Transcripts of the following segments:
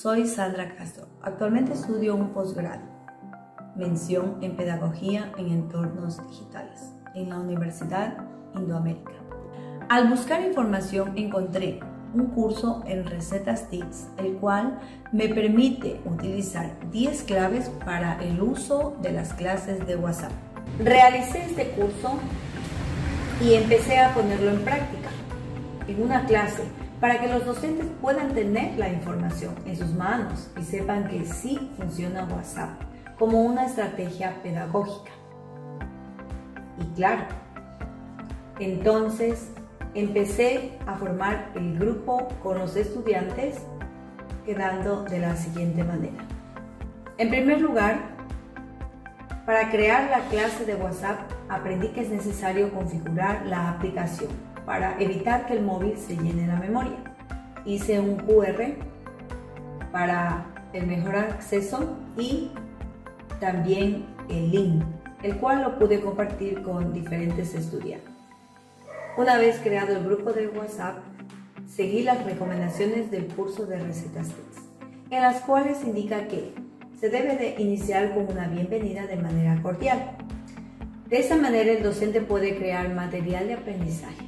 soy Sandra Castro. Actualmente estudio un posgrado, mención en Pedagogía en Entornos Digitales, en la Universidad Indoamérica. Al buscar información encontré un curso en recetas TICS, el cual me permite utilizar 10 claves para el uso de las clases de WhatsApp. Realicé este curso y empecé a ponerlo en práctica en una clase para que los docentes puedan tener la información en sus manos y sepan que sí funciona WhatsApp como una estrategia pedagógica. Y claro, entonces empecé a formar el grupo con los estudiantes quedando de la siguiente manera. En primer lugar, para crear la clase de WhatsApp aprendí que es necesario configurar la aplicación para evitar que el móvil se llene la memoria. Hice un QR para el mejor acceso y también el link, el cual lo pude compartir con diferentes estudiantes. Una vez creado el grupo de WhatsApp, seguí las recomendaciones del curso de recetas en las cuales indica que se debe de iniciar con una bienvenida de manera cordial. De esa manera el docente puede crear material de aprendizaje,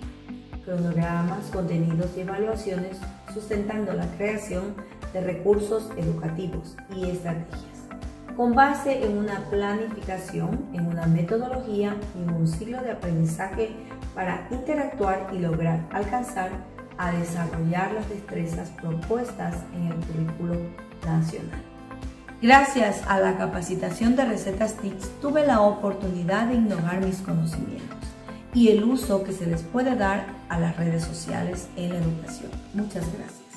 cronogramas, contenidos y evaluaciones sustentando la creación de recursos educativos y estrategias, con base en una planificación, en una metodología y en un ciclo de aprendizaje para interactuar y lograr alcanzar a desarrollar las destrezas propuestas en el currículo nacional. Gracias a la capacitación de recetas TICS tuve la oportunidad de innovar mis conocimientos y el uso que se les puede dar a las redes sociales en la educación. Muchas gracias.